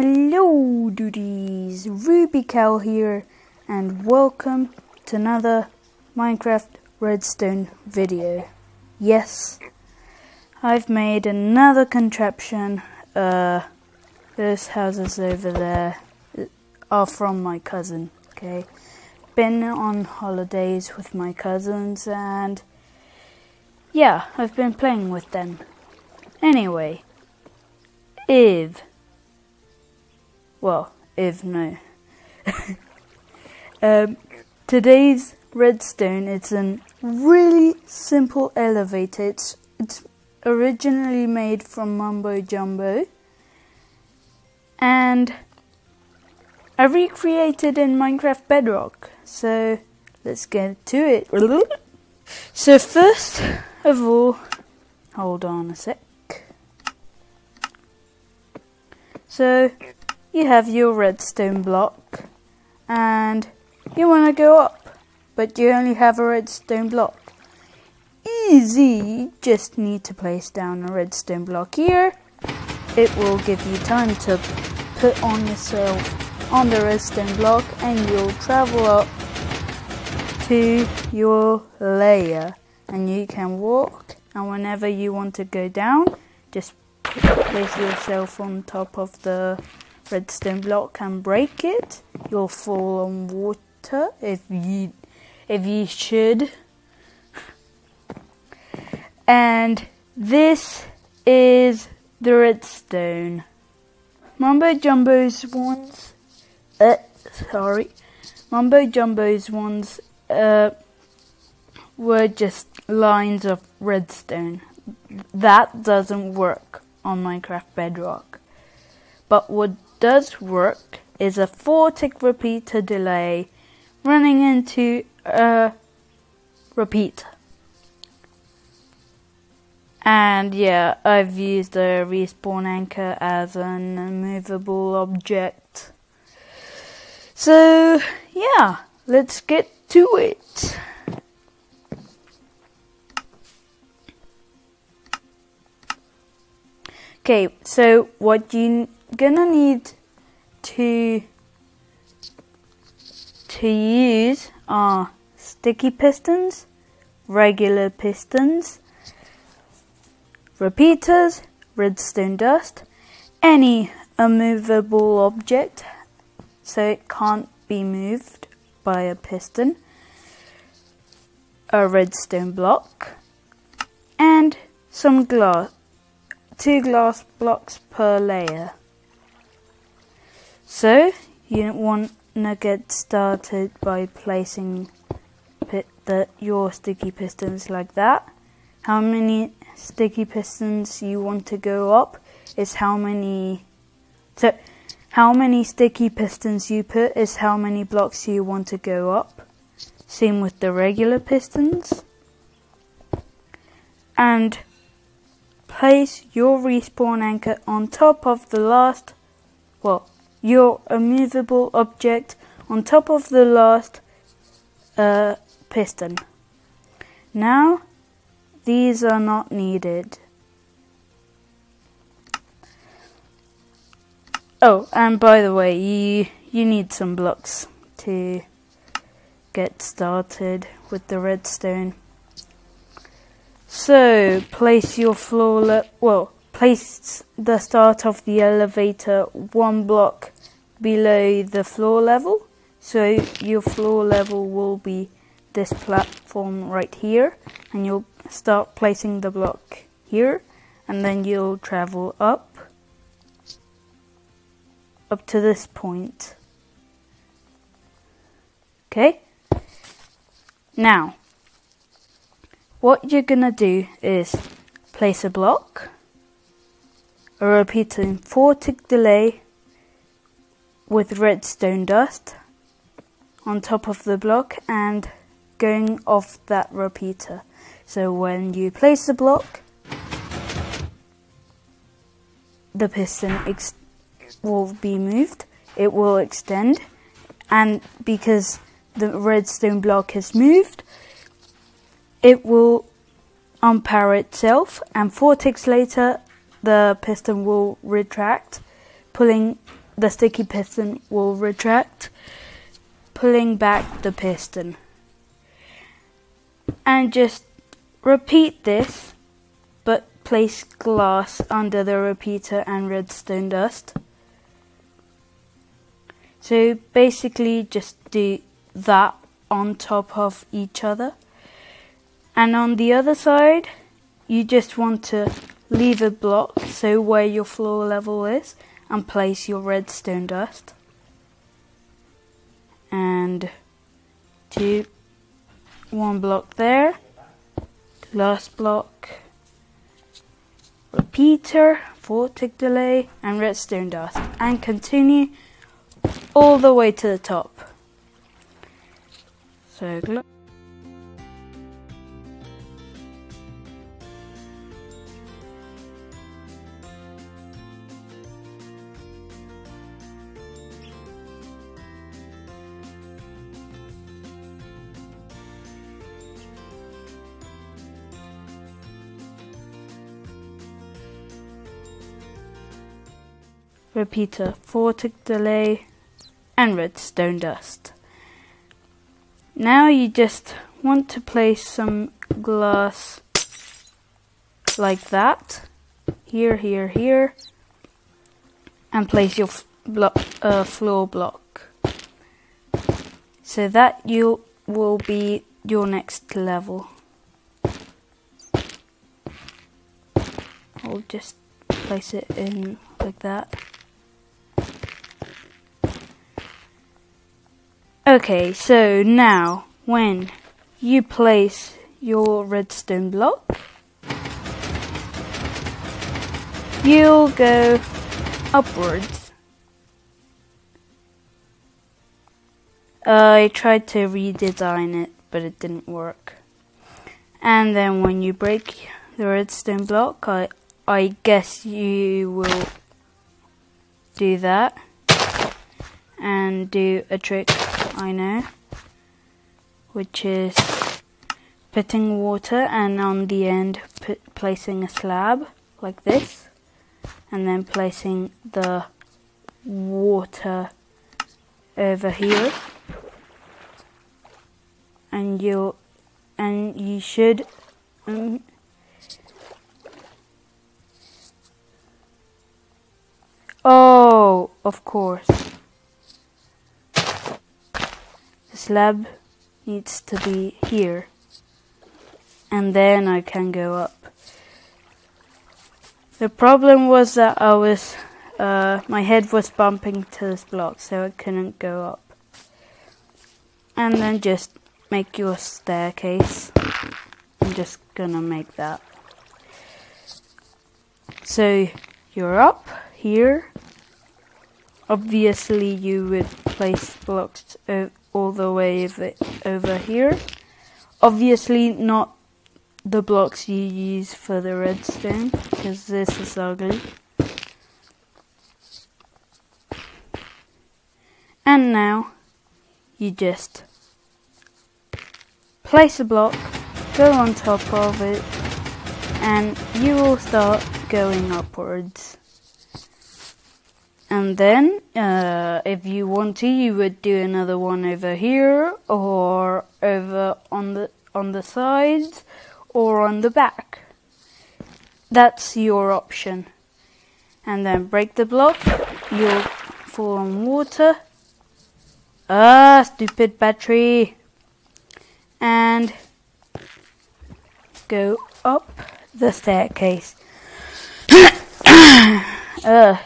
Hello duties, Rubi Cal here and welcome to another Minecraft Redstone video. Yes, I've made another contraption. Uh, those houses over there are from my cousin, okay? Been on holidays with my cousins and yeah, I've been playing with them. Anyway, Eve well, if no. um, today's redstone it's a really simple elevator. It's, it's originally made from Mumbo Jumbo. And I recreated in Minecraft Bedrock. So let's get to it. So first of all, hold on a sec. So you have your redstone block and you want to go up, but you only have a redstone block. Easy, just need to place down a redstone block here. It will give you time to put on yourself on the redstone block and you'll travel up to your layer and you can walk and whenever you want to go down just place yourself on top of the redstone block and break it, you'll fall on water if you if you should. And this is the redstone. Mumbo Jumbo's ones uh sorry. Mumbo Jumbo's ones uh were just lines of redstone. That doesn't work on Minecraft Bedrock. But what does work is a 4 tick repeater delay running into a repeat. And yeah, I've used a respawn anchor as an immovable object. So yeah, let's get to it. Okay, so what you gonna need to to use are sticky pistons, regular pistons, repeaters, redstone dust, any immovable object so it can't be moved by a piston, a redstone block, and some glass, two glass blocks per layer. So you want to get started by placing the, your sticky pistons like that. How many sticky pistons you want to go up is how many. So how many sticky pistons you put is how many blocks you want to go up. Same with the regular pistons. And place your respawn anchor on top of the last, well, your immovable object on top of the last uh, piston. Now, these are not needed. Oh, and by the way, you you need some blocks to get started with the redstone. So, place your floor, well, Place the start of the elevator one block below the floor level. So your floor level will be this platform right here and you'll start placing the block here and then you'll travel up up to this point. Okay? Now, what you're gonna do is place a block a repeating 4 tick delay with redstone dust on top of the block and going off that repeater. So when you place the block, the piston will be moved, it will extend, and because the redstone block is moved, it will unpower itself, and four ticks later, the piston will retract, pulling the sticky piston will retract, pulling back the piston. And just repeat this, but place glass under the repeater and redstone dust. So basically just do that on top of each other. And on the other side, you just want to leave a block so where your floor level is and place your redstone dust. And two, one block there, last block, repeater, tick delay, and redstone dust, and continue all the way to the top. So, repeater, four tick delay, and redstone dust. Now you just want to place some glass like that, here, here, here, and place your block, uh, floor block. So that you will be your next level. I'll just place it in like that. Okay, so now when you place your redstone block, you'll go upwards. I tried to redesign it, but it didn't work. And then when you break the redstone block, I, I guess you will do that and do a trick I know, which is putting water and on the end put, placing a slab like this, and then placing the water over here, and you and you should. Um, oh, of course. Slab needs to be here and then I can go up. The problem was that I was uh, my head was bumping to this block so I couldn't go up. And then just make your staircase. I'm just gonna make that. So you're up here. Obviously you would place blocks all the way over here. Obviously not the blocks you use for the redstone, because this is ugly. And now, you just place a block, go on top of it, and you will start going upwards. And then, uh, if you want to, you would do another one over here, or over on the on the sides, or on the back. That's your option. And then break the block. You'll fall on water. Ah, stupid battery. And go up the staircase. Ugh.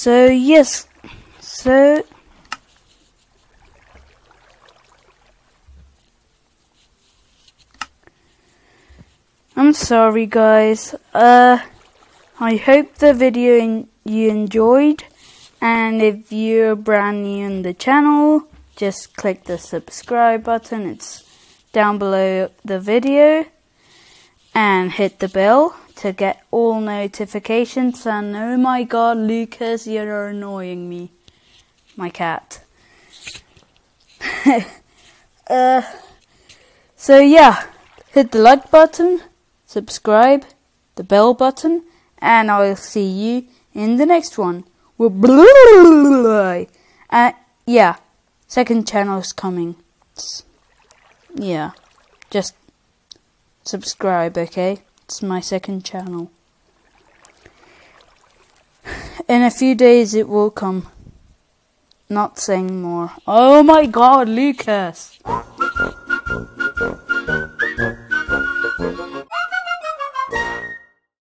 So yes, so I'm sorry guys. Uh I hope the video in you enjoyed and if you're brand new in the channel, just click the subscribe button. It's down below the video and hit the bell to get all notifications. And oh my god, Lucas, you're annoying me. My cat. uh, so yeah, hit the like button, subscribe, the bell button, and I'll see you in the next one. Uh, yeah, second channel is coming. Yeah, just subscribe, okay? It's my second channel. In a few days it will come. Not saying more. Oh my god, Lucas!